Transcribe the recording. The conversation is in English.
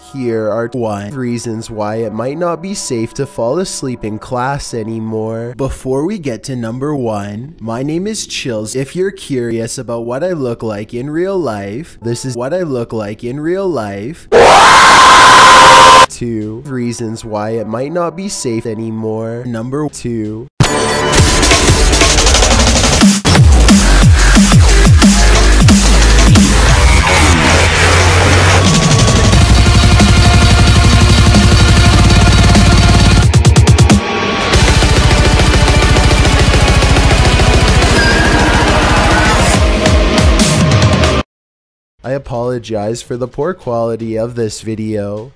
Here are 1 reasons why it might not be safe to fall asleep in class anymore. Before we get to number 1, my name is Chills. If you're curious about what I look like in real life, this is what I look like in real life. 2 reasons why it might not be safe anymore. Number 2, I apologize for the poor quality of this video.